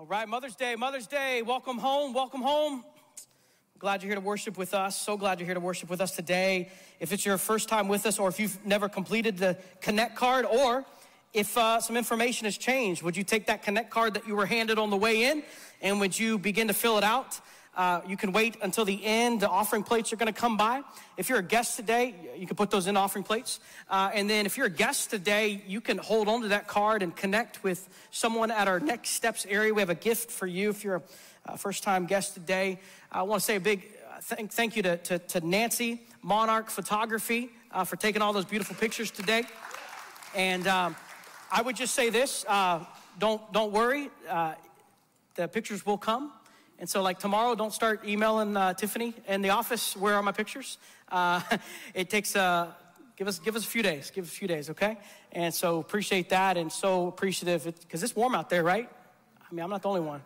All right, Mother's Day, Mother's Day. Welcome home, welcome home. Glad you're here to worship with us. So glad you're here to worship with us today. If it's your first time with us, or if you've never completed the Connect card, or if uh, some information has changed, would you take that Connect card that you were handed on the way in and would you begin to fill it out? Uh, you can wait until the end. The offering plates are going to come by. If you're a guest today, you can put those in offering plates. Uh, and then if you're a guest today, you can hold on to that card and connect with someone at our next steps area. We have a gift for you if you're a first time guest today. I want to say a big uh, thank, thank you to, to, to Nancy Monarch Photography uh, for taking all those beautiful pictures today. And um, I would just say this uh, don't, don't worry, uh, the pictures will come. And so, like tomorrow, don't start emailing uh, Tiffany in the office. Where are my pictures? Uh, it takes uh, give us give us a few days. Give us a few days, okay? And so appreciate that, and so appreciative because it's warm out there, right? I mean, I'm not the only one.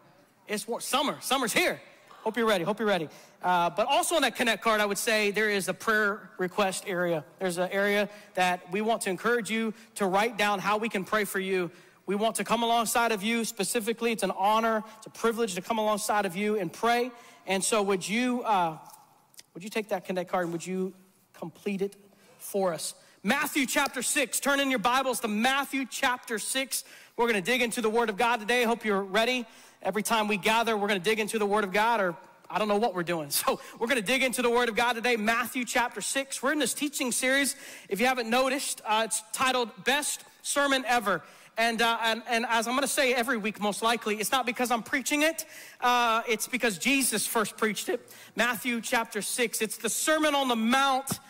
It's warm. Summer. Summer's here. Hope you're ready. Hope you're ready. Uh, but also on that Connect card, I would say there is a prayer request area. There's an area that we want to encourage you to write down how we can pray for you we want to come alongside of you specifically. It's an honor, it's a privilege to come alongside of you and pray. And so, would you, uh, would you take that Connect card and would you complete it for us? Matthew chapter 6. Turn in your Bibles to Matthew chapter 6. We're going to dig into the Word of God today. Hope you're ready. Every time we gather, we're going to dig into the Word of God, or I don't know what we're doing. So we're going to dig into the Word of God today, Matthew chapter 6. We're in this teaching series. If you haven't noticed, uh, it's titled Best Sermon Ever. And, uh, and, and, as I'm going to say every week, most likely, it's not because I'm preaching it, uh, it's because Jesus first preached it. Matthew chapter 6. It's the Sermon on the Mount,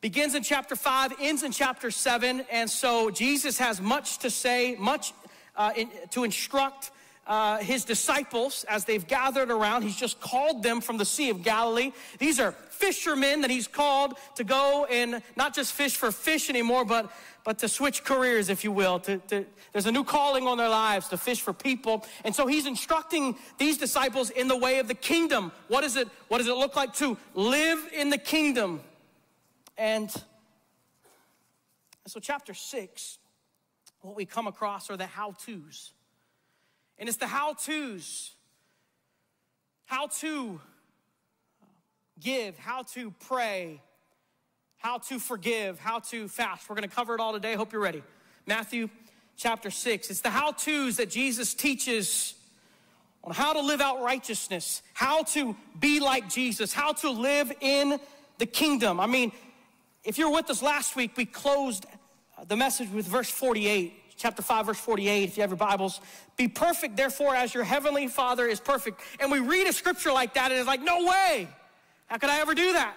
begins in chapter 5, ends in chapter 7. And so Jesus has much to say, much uh, in, to instruct. Uh, his disciples as they've gathered around. He's just called them from the Sea of Galilee. These are fishermen that he's called to go and not just fish for fish anymore, but but to switch careers, if you will. To, to, there's a new calling on their lives to fish for people. And so he's instructing these disciples in the way of the kingdom. What, is it, what does it look like to live in the kingdom? And so, chapter six, what we come across are the how to's. And it's the how to's. How to give, how to pray, how to forgive, how to fast. We're going to cover it all today. Hope you're ready. Matthew chapter 6. It's the how to's that Jesus teaches on how to live out righteousness, how to be like Jesus, how to live in the kingdom. I mean, if you're with us last week, we closed the message with verse 48, chapter 5, verse 48, if you have your Bibles. Be perfect, therefore, as your heavenly Father is perfect. And we read a scripture like that, and it's like, no way. How could I ever do that?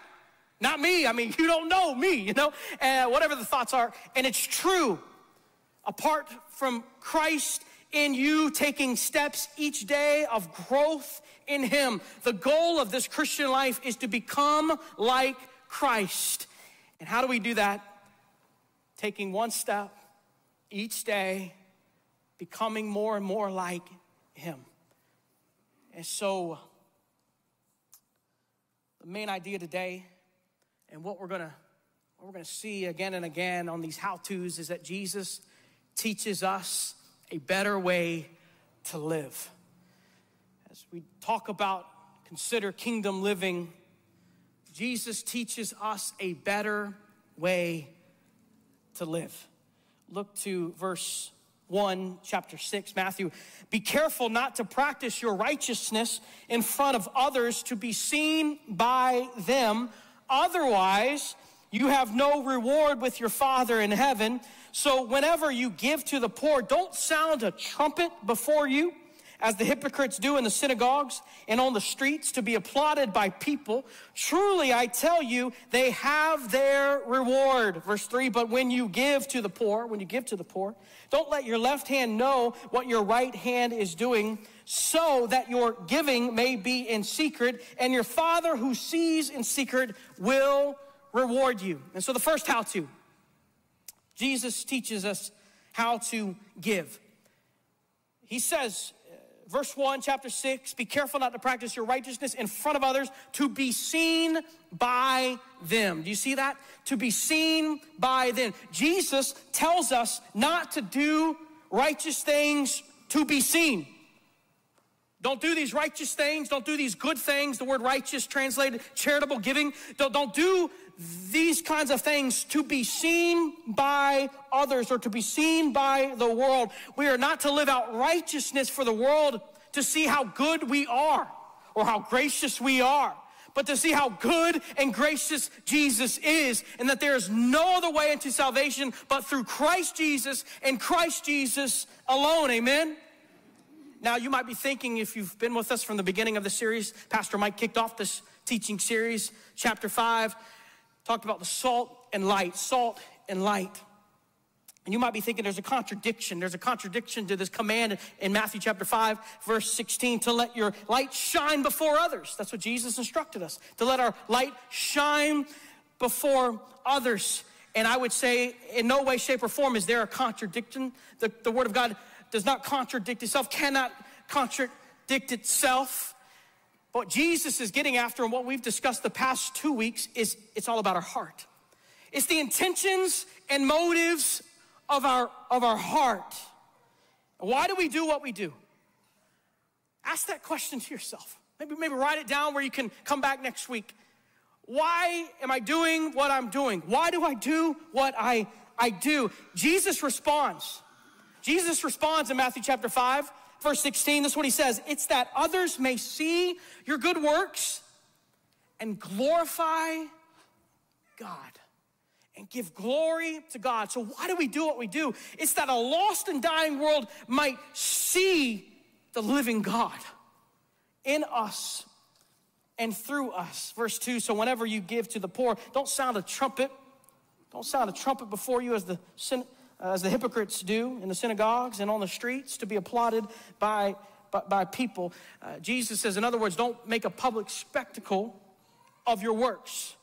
Not me. I mean, you don't know me, you know, and whatever the thoughts are. And it's true. Apart from Christ in you taking steps each day of growth in Him, the goal of this Christian life is to become like Christ. And how do we do that? Taking one step each day, becoming more and more like Him. And so, the main idea today and what we're gonna what we're gonna see again and again on these how-tos is that Jesus teaches us a better way to live. As we talk about consider kingdom living, Jesus teaches us a better way to live. Look to verse 1, chapter 6, Matthew. Be careful not to practice your righteousness in front of others to be seen by them. Otherwise, you have no reward with your Father in heaven. So whenever you give to the poor, don't sound a trumpet before you, as the hypocrites do in the synagogues and on the streets to be applauded by people. Truly, I tell you, they have their reward. Verse 3 But when you give to the poor, when you give to the poor, don't let your left hand know what your right hand is doing so that your giving may be in secret, and your Father who sees in secret will reward you. And so, the first how to Jesus teaches us how to give. He says, uh, verse 1, chapter 6, be careful not to practice your righteousness in front of others to be seen by them. Do you see that? To be seen by them. Jesus tells us not to do righteous things to be seen. Don't do these righteous things. Don't do these good things. The word righteous translated charitable giving. Don't, don't do these kinds of things to be seen by others or to be seen by the world. We are not to live out righteousness for the world to see how good we are or how gracious we are, but to see how good and gracious Jesus is and that there is no other way into salvation but through Christ Jesus and Christ Jesus alone. Amen. Now, you might be thinking, if you've been with us from the beginning of the series, Pastor Mike kicked off this teaching series, chapter five, talked about the salt and light, salt and light. And you might be thinking there's a contradiction. There's a contradiction to this command in Matthew chapter 5, verse 16, to let your light shine before others. That's what Jesus instructed us, to let our light shine before others. And I would say, in no way, shape, or form is there a contradiction. The, the Word of God does not contradict itself, cannot contradict itself. But what Jesus is getting after, and what we've discussed the past two weeks, is it's all about our heart. It's the intentions and motives of our, of our heart. Why do we do what we do? Ask that question to yourself. Maybe, maybe write it down where you can come back next week. Why am I doing what I'm doing? Why do I do what I, I do? Jesus responds. Jesus responds in Matthew chapter 5, verse 16. This is what he says It's that others may see your good works and glorify God and give glory to God. So, why do we do what we do? It's that a lost and dying world might see the living God in us and through us. Verse 2 So, whenever you give to the poor, don't sound a trumpet. Don't sound a trumpet before you as the sin as the hypocrites do in the synagogues and on the streets to be applauded by, by, by people. Uh, Jesus says, in other words, don't make a public spectacle of your works.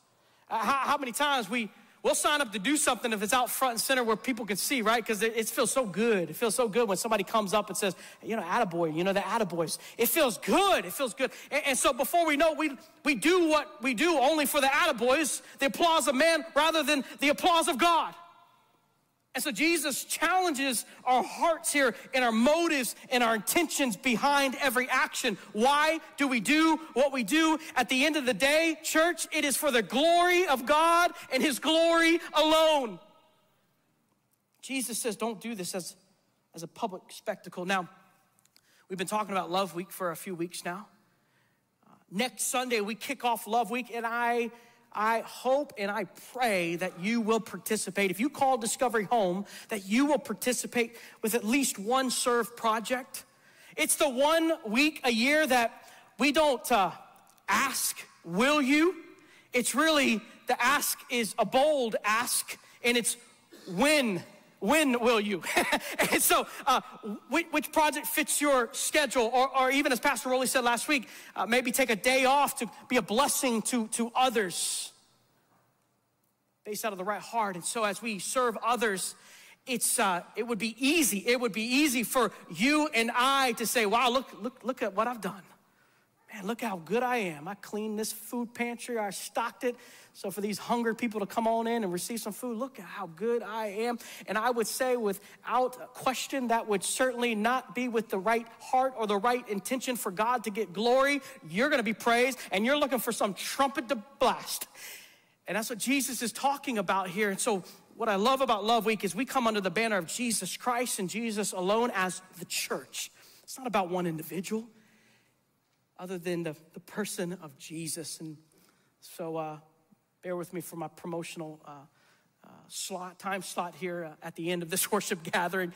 Uh, how, how, many times we we'll sign up to do something if it's out front and center where people can see, right? Because it, it, feels so good. It feels so good when somebody comes up and says, you know, attaboy, you know, the attaboys. It feels good. It feels good. And, and so before we know, we, we do what we do only for the attaboys, the applause of man rather than the applause of God. And so Jesus challenges our hearts here and our motives and our intentions behind every action. Why do we do what we do? At the end of the day, church, it is for the glory of God and His glory alone. Jesus says, don't do this as, as a public spectacle. Now, we've been talking about Love Week for a few weeks now. Uh, next Sunday, we kick off Love Week, and I I hope and I pray that you will participate. If you call Discovery home, that you will participate with at least one serve project. It's the one week a year that we don't uh, ask, will you? It's really, the ask is a bold ask, and it's when when will you? and so, uh, which, project fits your schedule? Or, or, even as Pastor Rowley said last week, uh, maybe take a day off to be a blessing to, to others based out of the right heart. And so, as we serve others, it's uh, it would be easy. It would be easy for you and I to say, "Wow, look, look, look at what I've done." Man, look how good I am. I cleaned this food pantry, I stocked it. So, for these hungry people to come on in and receive some food, look how good I am. And I would say, without question, that would certainly not be with the right heart or the right intention for God to get glory. You're gonna be praised, and you're looking for some trumpet to blast. And that's what Jesus is talking about here. And so, what I love about Love Week is we come under the banner of Jesus Christ and Jesus alone as the church. It's not about one individual, other than the, the person of Jesus. And so, uh, bear with me for my promotional uh, uh, slot, time slot here uh, at the end of this worship gathering.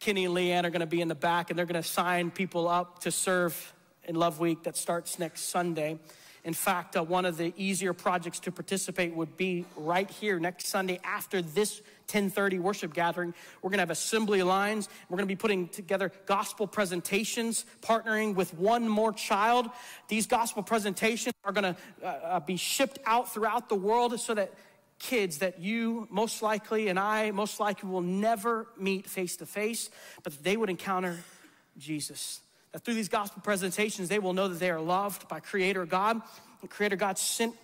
Kenny and Leanne are going to be in the back, and they're going to sign people up to serve in Love Week that starts next Sunday. In fact, uh, one of the easier projects to participate would be right here next Sunday after this 1030 worship gathering. We're going to have assembly lines. We're going to be putting together gospel presentations, partnering with one more child. These gospel presentations are going to uh, uh, be shipped out throughout the world so that kids that you most likely and I most likely will never meet face to face, but they would encounter Jesus. That through these gospel presentations, they will know that they are loved by Creator God. And Creator God sent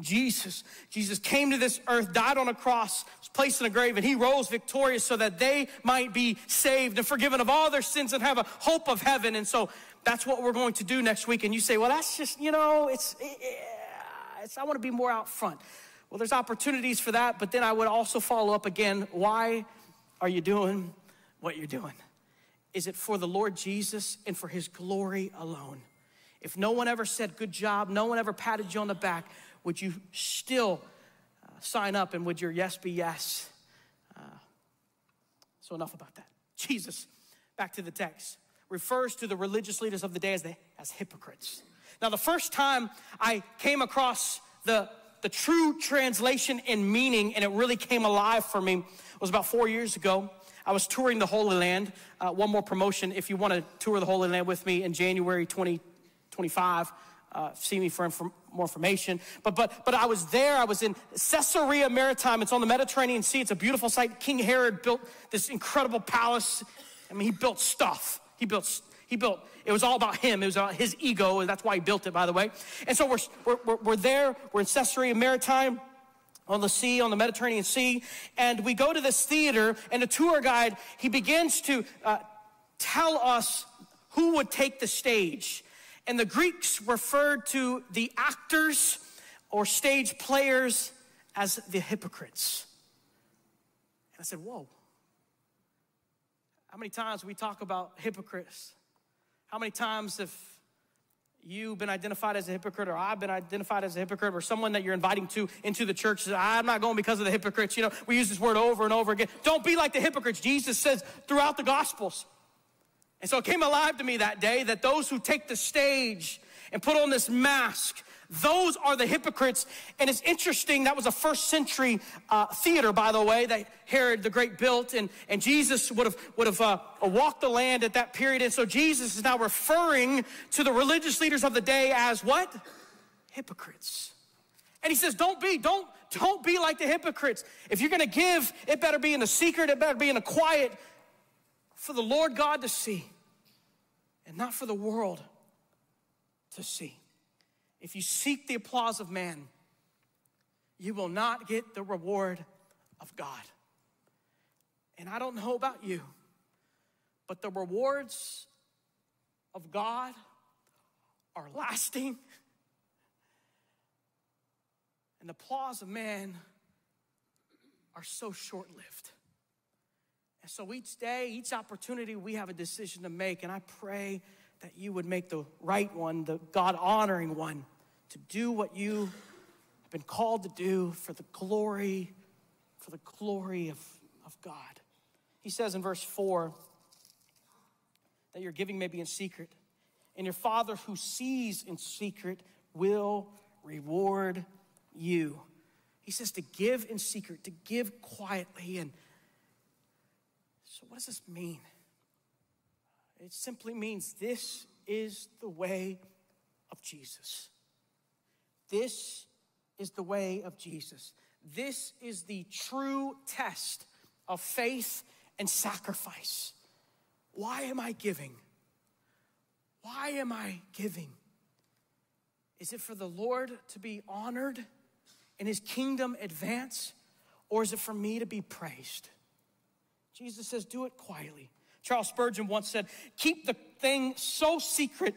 Jesus. Jesus came to this earth, died on a cross, was placed in a grave, and he rose victorious so that they might be saved and forgiven of all their sins and have a hope of heaven. And so that's what we're going to do next week. And you say, well, that's just, you know, it's, it's I want to be more out front. Well, there's opportunities for that, but then I would also follow up again. Why are you doing what you're doing? Is it for the Lord Jesus and for his glory alone? If no one ever said good job, no one ever patted you on the back, would you still uh, sign up and would your yes be yes? Uh, so, enough about that. Jesus, back to the text, refers to the religious leaders of the day as, the, as hypocrites. Now, the first time I came across the, the true translation and meaning, and it really came alive for me, was about four years ago. I was touring the Holy Land. Uh, one more promotion if you want to tour the Holy Land with me in January 2025 uh, see me for more information. But, but, but I was there. I was in Caesarea Maritime. It's on the Mediterranean Sea. It's a beautiful site. King Herod built this incredible palace. I mean, he built stuff. He built, he built, it was all about him. It was about his ego. And that's why he built it, by the way. And so we're, we're, we're there. We're in Caesarea Maritime on the sea, on the Mediterranean Sea. And we go to this theater, and the tour guide, he begins to uh, tell us who would take the stage. And the Greeks referred to the actors or stage players as the hypocrites. And I said, Whoa. How many times we talk about hypocrites? How many times have you been identified as a hypocrite, or I've been identified as a hypocrite, or someone that you're inviting to into the church says, I'm not going because of the hypocrites. You know, we use this word over and over again. Don't be like the hypocrites. Jesus says throughout the Gospels. And so it came alive to me that day that those who take the stage and put on this mask, those are the hypocrites. And it's interesting, that was a first century uh, theater, by the way, that Herod the Great built. And, and Jesus would have, would have uh, walked the land at that period. And so Jesus is now referring to the religious leaders of the day as what? Hypocrites. And he says, don't be, don't, don't be like the hypocrites. If you're gonna give, it better be in the secret, it better be in the quiet for the Lord God to see and not for the world to see. If you seek the applause of man, you will not get the reward of God. And I don't know about you, but the rewards of God are lasting, and the applause of man are so short lived. And so each day, each opportunity, we have a decision to make. And I pray that you would make the right one, the God honoring one, to do what you have been called to do for the glory, for the glory of, of God. He says in verse 4 that your giving may be in secret, and your Father who sees in secret will reward you. He says to give in secret, to give quietly, and so, what does this mean? It simply means this is the way of Jesus. This is the way of Jesus. This is the true test of faith and sacrifice. Why am I giving? Why am I giving? Is it for the Lord to be honored and his kingdom advance, or is it for me to be praised? Jesus says, do it quietly. Charles Spurgeon once said, keep the thing so secret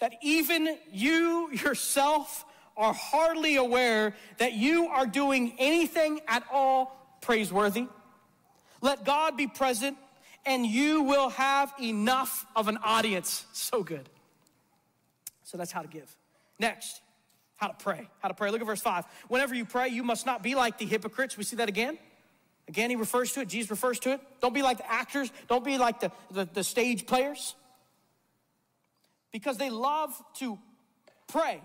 that even you yourself are hardly aware that you are doing anything at all praiseworthy. Let God be present and you will have enough of an audience. So good. So that's how to give. Next, how to pray. How to pray. Look at verse 5. Whenever you pray, you must not be like the hypocrites. We see that again. Again, he refers to it, Jesus refers to it. Don't be like the actors, don't be like the, the, the stage players. Because they love to pray,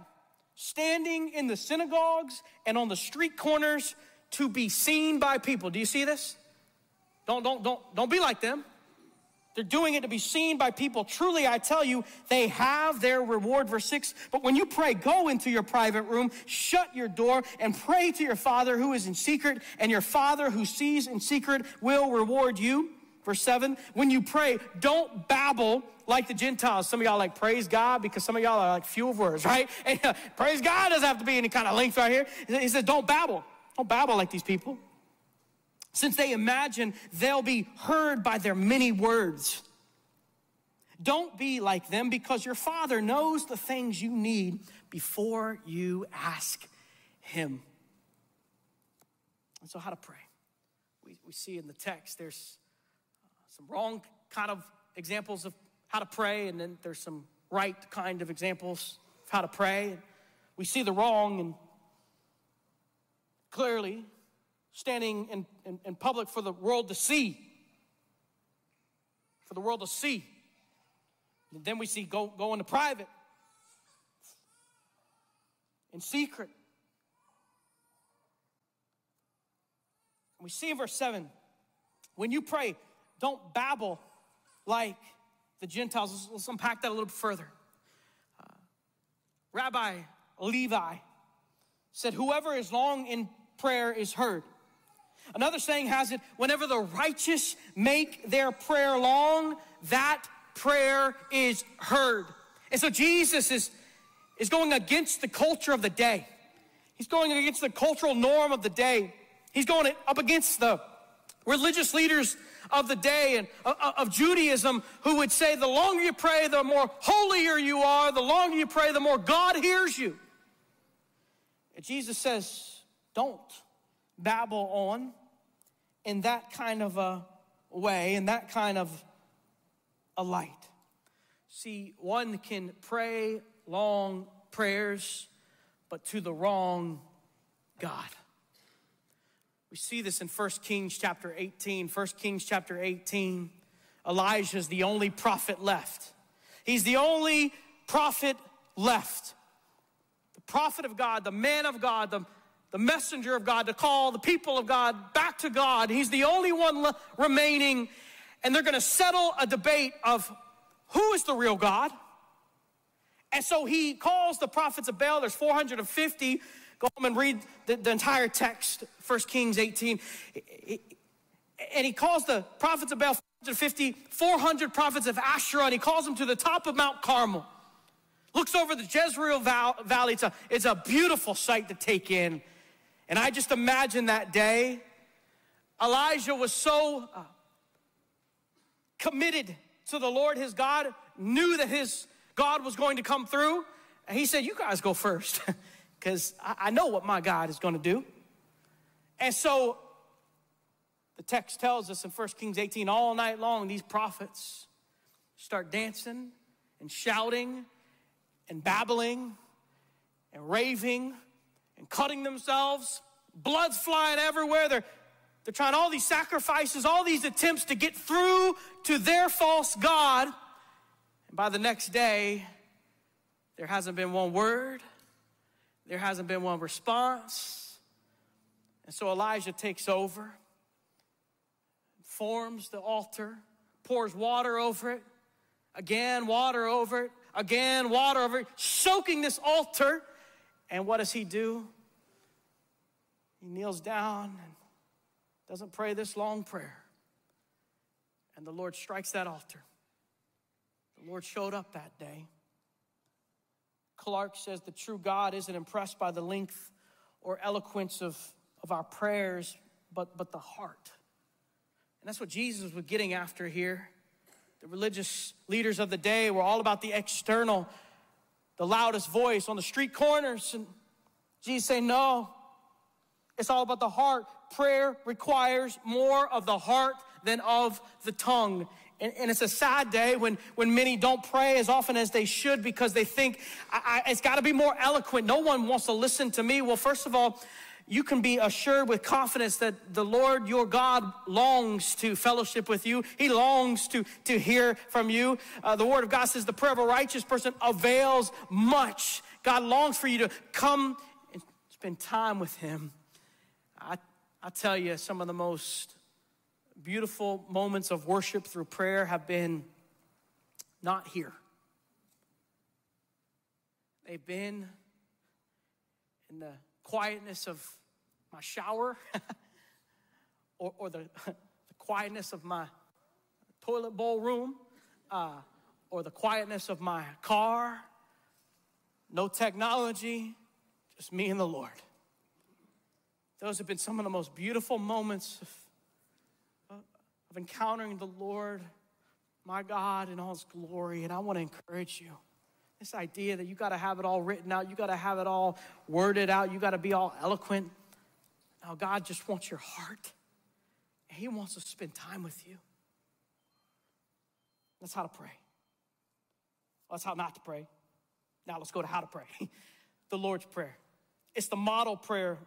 standing in the synagogues and on the street corners to be seen by people. Do you see this? Don't, don't, don't, don't be like them. They're doing it to be seen by people. Truly, I tell you, they have their reward. Verse 6 But when you pray, go into your private room, shut your door, and pray to your Father who is in secret, and your Father who sees in secret will reward you. Verse 7 When you pray, don't babble like the Gentiles. Some of y'all like praise God because some of y'all are like few of words, right? And, uh, praise God doesn't have to be any kind of length right here. He says, Don't babble. Don't babble like these people. Since they imagine they'll be heard by their many words. Don't be like them because your Father knows the things you need before you ask Him. And so, how to pray? We, we see in the text there's uh, some wrong kind of examples of how to pray, and then there's some right kind of examples of how to pray. We see the wrong and clearly standing in, in, in public for the world to see. For the world to see. And then we see go, go into private, in secret. We see in verse 7 when you pray, don't babble like the Gentiles. Let's, let's unpack that a little bit further. Uh, Rabbi Levi said, Whoever is long in prayer is heard. Another saying has it, whenever the righteous make their prayer long, that prayer is heard. And so Jesus is, is going against the culture of the day. He's going against the cultural norm of the day. He's going up against the religious leaders of the day and uh, uh, of Judaism who would say the longer you pray, the more holier you are, the longer you pray, the more God hears you. And Jesus says, don't babble on in that kind of a way, in that kind of a light. See, one can pray long prayers, but to the wrong God. We see this in 1 Kings chapter 18. 1 Kings chapter 18, Elijah is the only prophet left. He's the only prophet left. The prophet of God, the man of God, the, the messenger of God to call the people of God back to God. He's the only one remaining and they're going to settle a debate of who is the real God. And so he calls the prophets of Baal. There's 450. Go home and read the, the entire text, 1 Kings 18. And he calls the prophets of Baal 450, 400 prophets of Asherah, and he calls them to the top of Mount Carmel. Looks over the Jezreel Valley. It's a, it's a beautiful sight to take in. And I just imagine that day. Elijah was so uh, committed to the Lord his God, knew that his God was going to come through. And he said, You guys go first, because I, I know what my God is going to do. And so the text tells us in 1 Kings 18 all night long, these prophets start dancing and shouting and babbling and raving and cutting themselves. Blood's flying everywhere. They're they're trying all these sacrifices, all these attempts to get through to their false God. And by the next day, there hasn't been one word, there hasn't been one response. And so Elijah takes over, forms the altar, pours water over it, again, water over it, again, water over it, soaking this altar. And what does he do? He kneels down and doesn't pray this long prayer. And the Lord strikes that altar. The Lord showed up that day. Clark says the true God isn't impressed by the length or eloquence of, of our prayers, but, but the heart. And that's what Jesus was getting after here. The religious leaders of the day were all about the external, the loudest voice on the street corners. And Jesus saying, No, it's all about the heart. Prayer requires more of the heart than of the tongue. And, and, it's a sad day when, when many don't pray as often as they should because they think I, I, it's got to be more eloquent. No one wants to listen to me. Well, first of all, you can be assured with confidence that the Lord your God longs to fellowship with you. He longs to, to hear from you. Uh, the Word of God says the prayer of a righteous person avails much. God longs for you to come and spend time with Him. I, I tell you, some of the most beautiful moments of worship through prayer have been not here. They've been in the quietness of my shower or, or the, the quietness of my toilet bowl room uh, or the quietness of my car. No technology, just me and the Lord. Those have been some of the most beautiful moments of, of encountering the Lord, my God, in all his glory. And I want to encourage you. This idea that you got to have it all written out, you got to have it all worded out, you got to be all eloquent. Now, God just wants your heart. And he wants to spend time with you. That's how to pray. Well, that's how not to pray. Now let's go to how to pray. the Lord's Prayer. It's the model prayer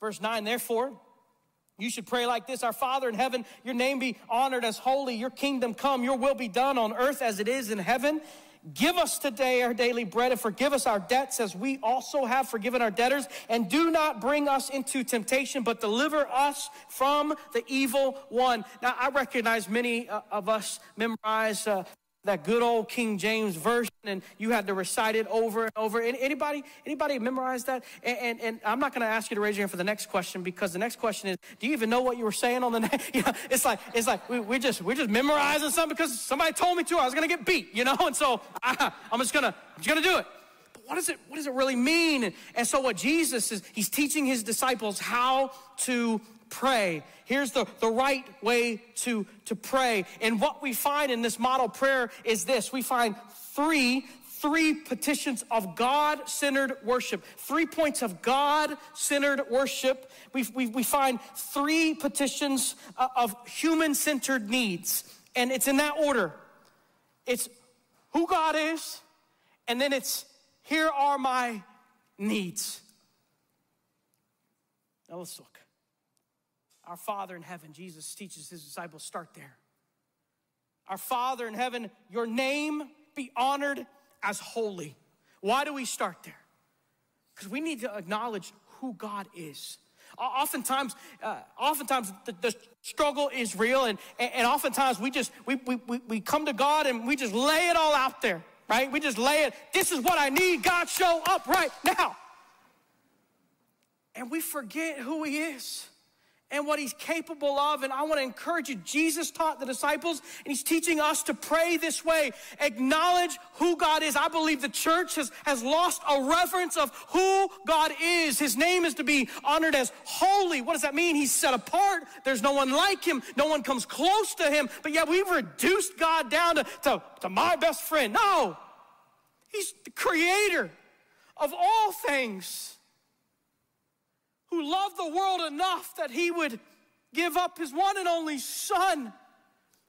Verse 9, therefore, you should pray like this Our Father in heaven, your name be honored as holy, your kingdom come, your will be done on earth as it is in heaven. Give us today our daily bread and forgive us our debts as we also have forgiven our debtors. And do not bring us into temptation, but deliver us from the evil one. Now, I recognize many uh, of us memorize uh, that good old King James version and you had to recite it over and over. Anybody, anybody memorize that? And, and, and I'm not going to ask you to raise your hand for the next question because the next question is, do you even know what you were saying on the next? It's like, it's like we, we just, we're just memorizing something because somebody told me to, I was going to get beat, you know? And so I, I'm just to, I'm just to do it. But what does it, what does it really mean? And, and so what Jesus is, he's teaching his disciples how to pray. Here's the, the right way to, to pray. And what we find in this model prayer is this we find three three petitions of God centered worship, three points of God centered worship. We, we, we, find three petitions uh, of human centered needs, and it's in that order it's who God is, and then it's here are my needs. Now let's look. Our Father in heaven, Jesus teaches his disciples, start there. Our Father in heaven, your name be honored as holy. Why do we start there? Because we need to acknowledge who God is. Oftentimes, uh, oftentimes the, the, struggle is real, and, and, oftentimes we just we, we, we come to God and we just lay it all out there, right? We just lay it. This is what I need. God, show up right now. And we forget who He is and what he's capable of. And I want to encourage you. Jesus taught the disciples, and he's teaching us to pray this way. Acknowledge who God is. I believe the church has, has lost a reverence of who God is. His name is to be honored as holy. What does that mean? He's set apart. There's no one like him. No one comes close to him. But yet we've reduced God down to, to, to my best friend. No. He's the creator of all things who loved the world enough that he would give up his one and only son.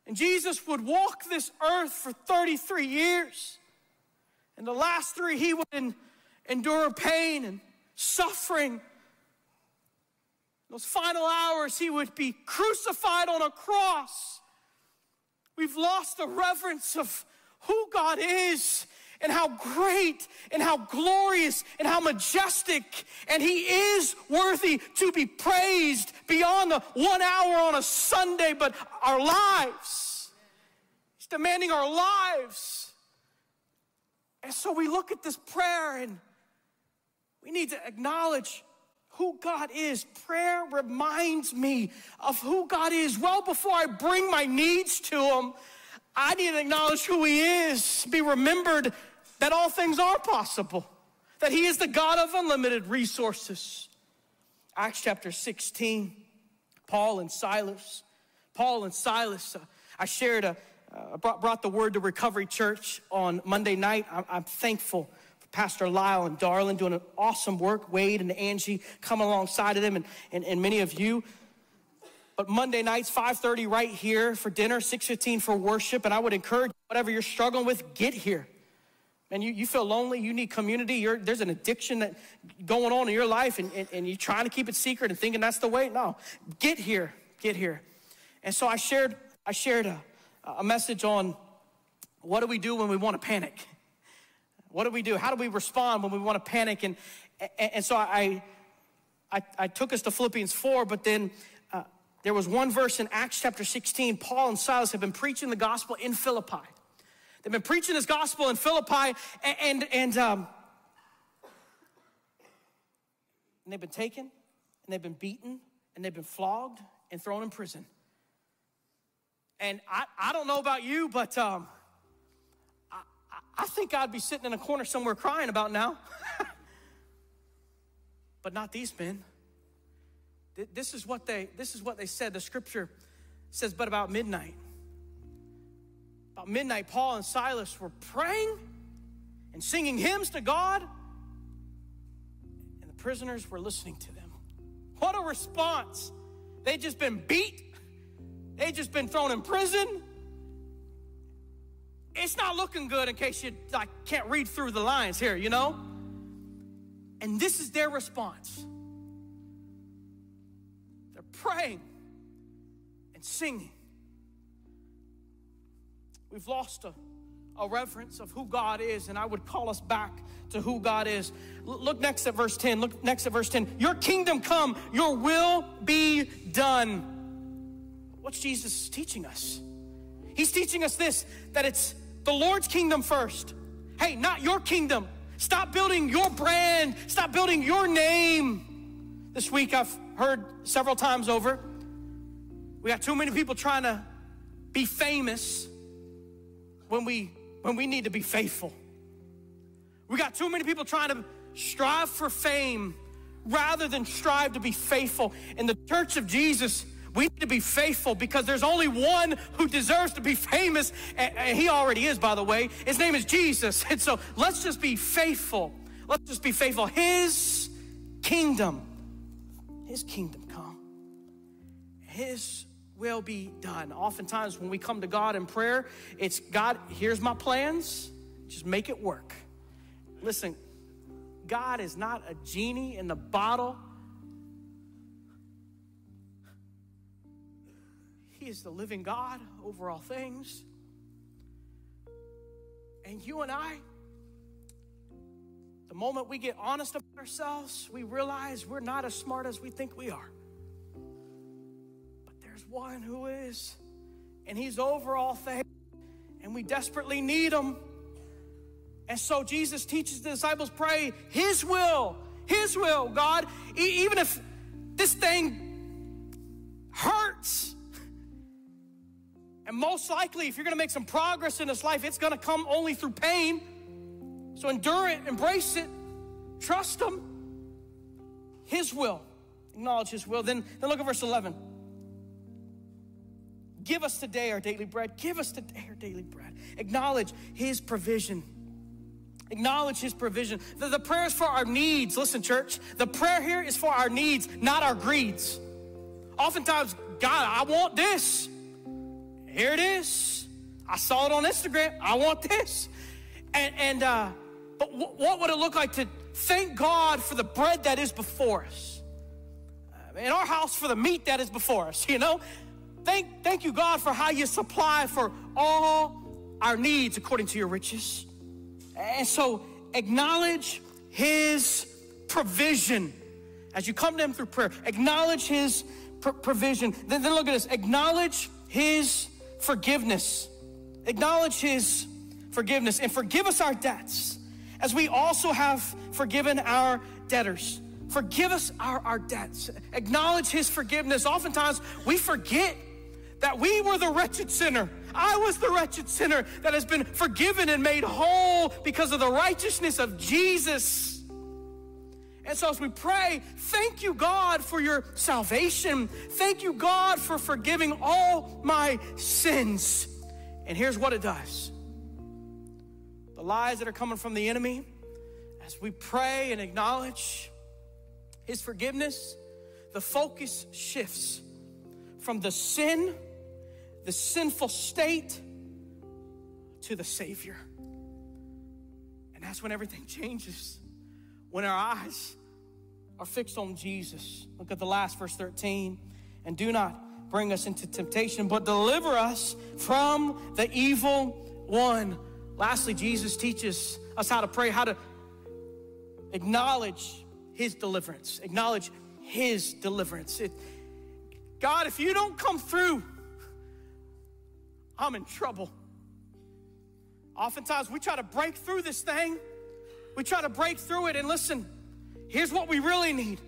And Jesus would walk this earth for 33 years. And the last three, he would endure pain and suffering. Those final hours, he would be crucified on a cross. We've lost the reverence of who God is and how great and how glorious and how majestic. And he is worthy to be praised beyond the one hour on a Sunday, but our lives. He's demanding our lives. And so we look at this prayer and we need to acknowledge who God is. Prayer reminds me of who God is well before I bring my needs to Him. I need to acknowledge who He is, be remembered that all things are possible, that He is the God of unlimited resources. Acts chapter 16, Paul and Silas. Paul and Silas, uh, I shared a, uh, brought, brought the word to Recovery Church on Monday night. I'm, I'm thankful for Pastor Lyle and Darlin doing an awesome work. Wade and Angie coming alongside of them and, and, and many of you. But Monday nights, 5.30 right here for dinner, 6.15 for worship. And I would encourage whatever you're struggling with, get here. And you, you feel lonely, you need community, You're, there's an addiction that going on in your life and, and, and you're trying to keep it secret and thinking that's the way. No, get here, get here. And so I shared, I shared a, a message on what do we do when we want to panic? What do we do? How do we respond when we want to panic? And, and, and so I, I, I, took us to Philippians 4, but then uh, there was one verse in Acts chapter 16. Paul and Silas have been preaching the gospel in Philippi. They've been preaching this gospel in Philippi, and, and, and, um, and they've been taken, and they've been beaten, and they've been flogged and thrown in prison. And I, I don't know about you, but um, I, I think I'd be sitting in a corner somewhere crying about now. but not these men. This is what they this is what they said. The scripture says, but about midnight. About midnight, Paul and Silas were praying and singing hymns to God, and the prisoners were listening to them. What a response! They'd just been beat, they'd just been thrown in prison. It's not looking good in case you like can't read through the lines here, you know? And this is their response. They're praying and singing. We've lost a, a reverence of who God is, and I would call us back to who God is. L- look next at verse 10. Look next at verse 10. Your kingdom come, your will be done. What's Jesus teaching us? He's teaching us this that it's the Lord's kingdom first. Hey, not your kingdom. Stop building your brand, stop building your name. This week I've heard several times over we got too many people trying to be famous when we when we need to be faithful. We got too many people trying to strive for fame rather than strive to be faithful. In the church of Jesus, we need to be faithful because there's only one who deserves to be famous, and he already is, by the way. His name is Jesus. And so let's just be faithful. Let's just be faithful. His kingdom, his kingdom come. His will be done. Oftentimes, when we come to God in prayer, it's God, here's my plans, just make it work. Listen, God is not a genie in the bottle. He is the living God over all things. And you and I, the moment we get honest about ourselves, we realize we're not as smart as we think we are one who is, and He's over all things, and we desperately need Him. And so Jesus teaches the disciples pray His will, His will, God, e- even if this thing hurts. And most likely, if you're gonna make some progress in this life, it's gonna come only through pain. So endure it, embrace it, trust Him. His will, acknowledge His will. Then, then look at verse 11. Give us today our daily bread. Give us today our daily bread. Acknowledge His provision. Acknowledge His provision. The, the prayer is for our needs. Listen, church, the prayer here is for our needs, not our greeds. Oftentimes, God, I want this. Here it is. I saw it on Instagram. I want this. And, and uh, but what would it look like to thank God for the bread that is before us? Uh, in our house, for the meat that is before us, you know? Thank, thank you, God, for how you supply for all our needs according to your riches. And so acknowledge his provision as you come to him through prayer. Acknowledge his pr- provision. Then, then look at this acknowledge his forgiveness. Acknowledge his forgiveness and forgive us our debts as we also have forgiven our debtors. Forgive us our, our debts. Acknowledge his forgiveness. Oftentimes we forget that we were the wretched sinner. I was the wretched sinner that has been forgiven and made whole because of the righteousness of Jesus. And so, as we pray, thank you, God, for your salvation. Thank you, God, for forgiving all my sins. And here's what it does the lies that are coming from the enemy, as we pray and acknowledge his forgiveness, the focus shifts from the sin the sinful state to the Savior. And that's when everything changes. When our eyes are fixed on Jesus. Look at the last verse 13. And do not bring us into temptation, but deliver us from the evil one. Lastly, Jesus teaches us how to pray, how to acknowledge his deliverance, acknowledge his deliverance. It, God, if you don't come through, I'm in trouble. Oftentimes we try to break through this thing. We try to break through it. And listen, here's what we really need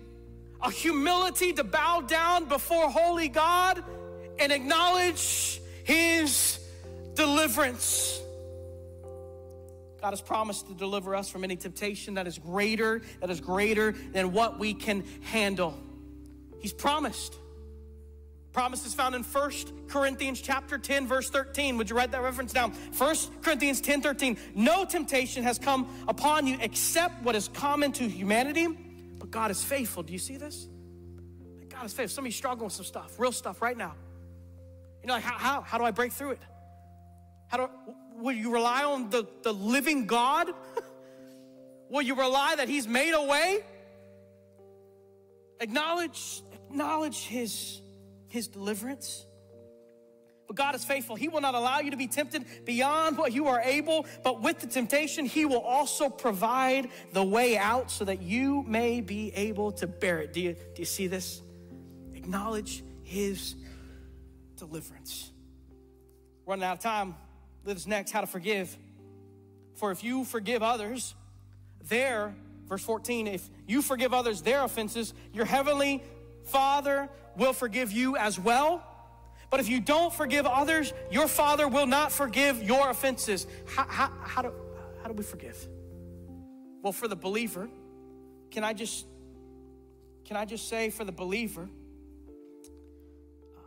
a humility to bow down before holy God and acknowledge his deliverance. God has promised to deliver us from any temptation that is greater, that is greater than what we can handle. He's promised. Promise is found in 1 Corinthians chapter 10, verse 13. Would you write that reference down? 1 Corinthians 10, 13. No temptation has come upon you except what is common to humanity, but God is faithful. Do you see this? God is faithful. Somebody's struggling with some stuff, real stuff right now. You know, like how, how, how do I break through it? How do will you rely on the, the living God? will you rely that He's made a way? Acknowledge, acknowledge His, His deliverance. But God is faithful. He will not allow you to be tempted beyond what you are able, but with the temptation, He will also provide the way out so that you may be able to bear it. Do you, do you see this? Acknowledge His deliverance. Running out of time. Lives next how to forgive. For if you forgive others, their, verse 14, if you forgive others their offenses, your heavenly Father will forgive you as well. But if you don't forgive others, your Father will not forgive your offenses. How, how, how, do, how do we forgive? Well, for the believer, can I just can I just say for the believer, uh,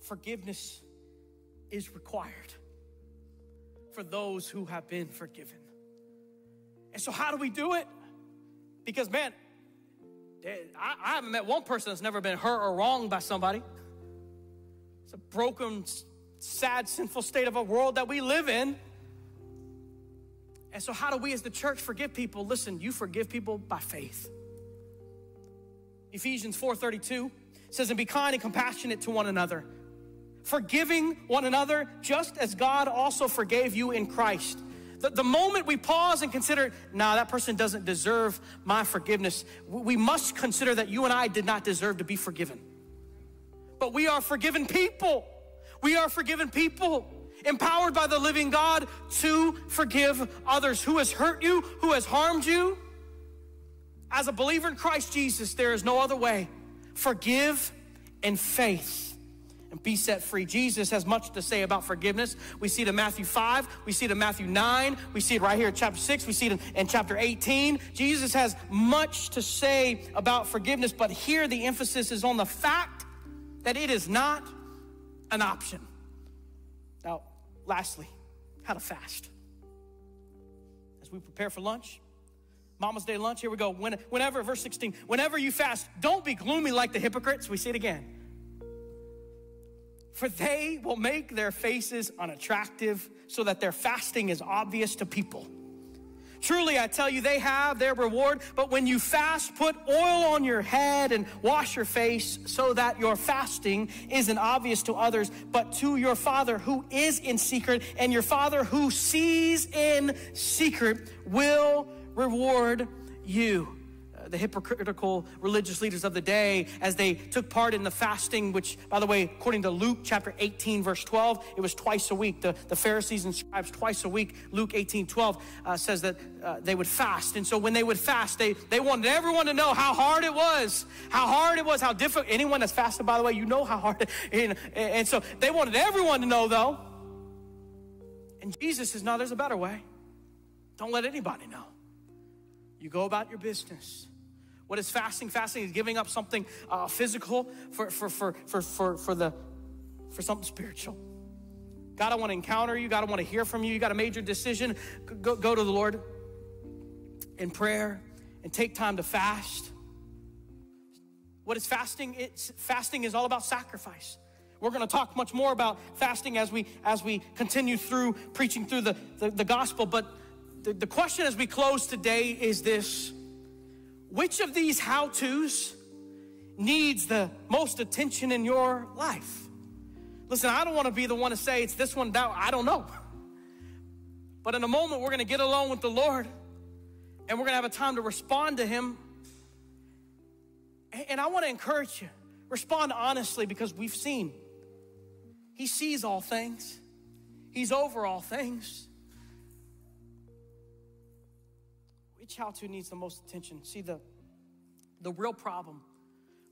forgiveness is required for those who have been forgiven. And so, how do we do it? Because, man, I, I haven't met one person that's never been hurt or wronged by somebody. It's a broken, sad, sinful state of a world that we live in. And so, how do we as the church forgive people? Listen, you forgive people by faith. Ephesians 4:32 says, "And be kind and compassionate to one another." forgiving one another just as God also forgave you in Christ. The, the moment we pause and consider, nah, that person doesn't deserve my forgiveness, we must consider that you and I did not deserve to be forgiven. But we are forgiven people. We are forgiven people, empowered by the living God to forgive others. Who has hurt you? Who has harmed you? As a believer in Christ Jesus, there is no other way. Forgive in faith and be set free. Jesus has much to say about forgiveness. We see it in Matthew 5, we see it in Matthew 9, we see it right here in chapter 6, we see it in, in chapter 18. Jesus has much to say about forgiveness, but here the emphasis is on the fact that it is not an option. Now, lastly, how to fast. As we prepare for lunch, Mama's Day lunch, here we go. When, whenever, verse 16, whenever you fast, don't be gloomy like the hypocrites. We see it again for they will make their faces unattractive so that their fasting is obvious to people. Truly, I tell you, they have their reward. But when you fast, put oil on your head and wash your face so that your fasting isn't obvious to others, but to your Father who is in secret. And your Father who sees in secret will reward you the hypocritical religious leaders of the day as they took part in the fasting, which, by the way, according to Luke chapter 18, verse 12, it was twice a week. The, the Pharisees and scribes, twice a week, Luke 18, 12, uh, says that uh, they would fast. And so when they would fast, they, they wanted everyone to know how hard it was, how hard it was, how difficult. Anyone that's fasted, by the way, you know how hard. And, and so they wanted everyone to know, though. And Jesus says, no, there's a better way. Don't let anybody know. You go about your business. What is fasting? Fasting is giving up something uh, physical for, for, for, for, for, for, the, for something spiritual. God, I want to encounter you. God, I want to hear from you. You got a major decision. Go, go to the Lord in prayer and take time to fast. What is fasting? It's, fasting is all about sacrifice. We're going to talk much more about fasting as we as we continue through preaching through the, the, the gospel. But the, the question as we close today is this which of these how to's needs the most attention in your life? Listen, I don't want to be the one to say it's this one, that I don't know. But in a moment, we're going to get alone with the Lord and we're going to have a time to respond to Him. And I want to encourage you respond honestly because we've seen He sees all things, He's over all things. How to needs the most attention? See, the, the real problem,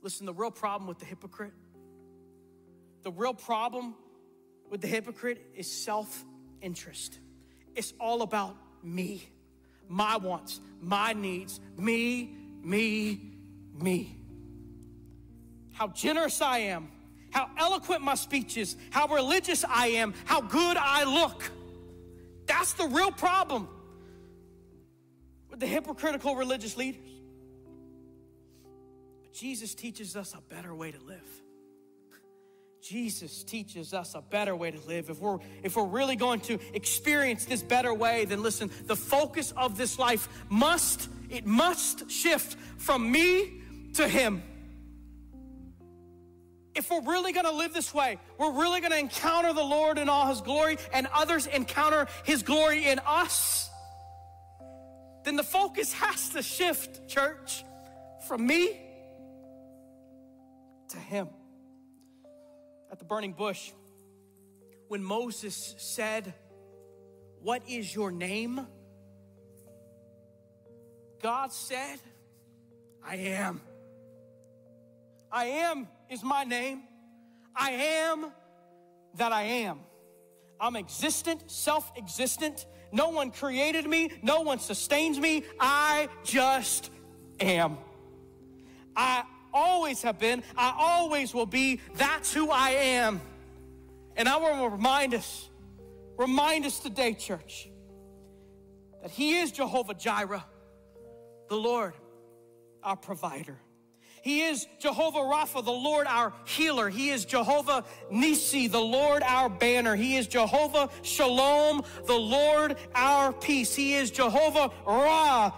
listen, the real problem with the hypocrite, the real problem with the hypocrite is self interest. It's all about me, my wants, my needs, me, me, me. How generous I am, how eloquent my speech is, how religious I am, how good I look. That's the real problem with the hypocritical religious leaders. But Jesus teaches us a better way to live. Jesus teaches us a better way to live. If we're if we're really going to experience this better way, then listen, the focus of this life must it must shift from me to him. If we're really going to live this way, we're really going to encounter the Lord in all his glory and others encounter his glory in us, then the focus has to shift, church, from me to him at the burning bush when Moses said, What is your name? God said, I am. I am is my name. I am that I am. I'm existent, self existent. No one created me, no one sustains me. I just am. I always have been, I always will be. That's who I am. And I want to remind us, remind us today, church, that He is Jehovah Jireh, the Lord, our provider. He is Jehovah Rapha, the Lord our healer. He is Jehovah Nissi, the Lord our banner. He is Jehovah Shalom, the Lord our peace. He is Jehovah Ra,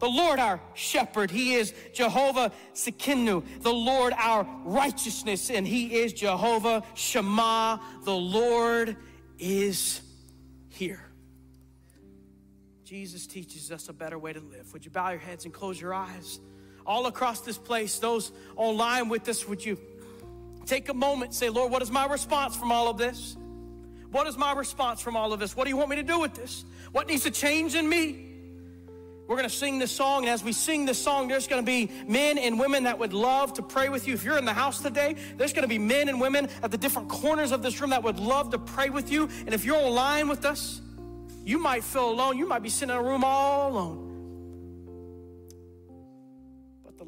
the Lord our shepherd. He is Jehovah Tsidkenu, the Lord our righteousness. And he is Jehovah Shammah, the Lord is here. Jesus teaches us a better way to live. Would you bow your heads and close your eyes? All across this place, those online with us, would you take a moment say, Lord, what is my response from all of this? What is my response from all of this? What do you want me to do with this? What needs to change in me? We're going to sing this song, and as we sing this song, there's going to be men and women that would love to pray with you. If you're in the house today, there's going to be men and women at the different corners of this room that would love to pray with you. And if you're online with us, you might feel alone. You might be sitting in a room all alone.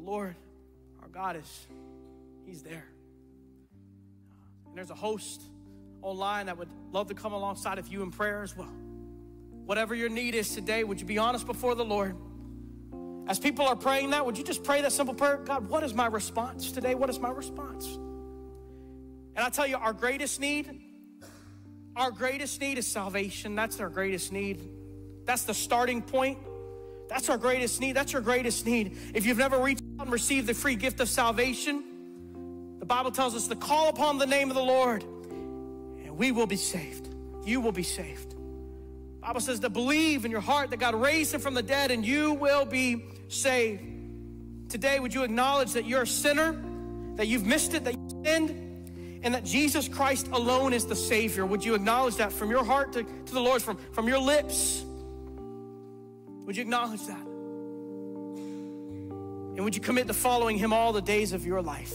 Lord, our God, is He's there. And there's a host online that would love to come alongside of you in prayer as well. Whatever your need is today, would you be honest before the Lord? As people are praying that, would you just pray that simple prayer? God, what is my response today? What is my response? And I tell you, our greatest need, our greatest need is salvation. That's our greatest need. That's the starting point. That's our greatest need. That's your greatest need. If you've never reached and received the free gift of salvation, the Bible tells us to call upon the name of the Lord and we will be saved. You will be saved. Bible says to believe in your heart that God raised him from the dead and you will be saved. Today, would you acknowledge that you're a sinner, that you've missed it, that you sinned, and that Jesus Christ alone is the Savior? Would you acknowledge that from your heart to, to the Lord, from, from your lips? Would you acknowledge that? And would you commit to following him all the days of your life?